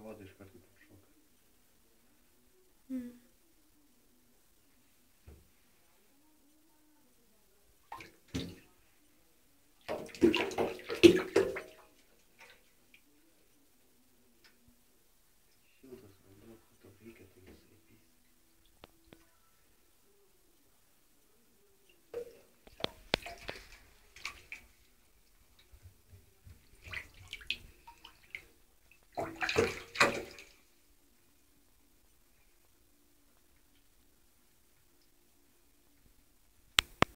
Салат и шкафы пошел. Mm.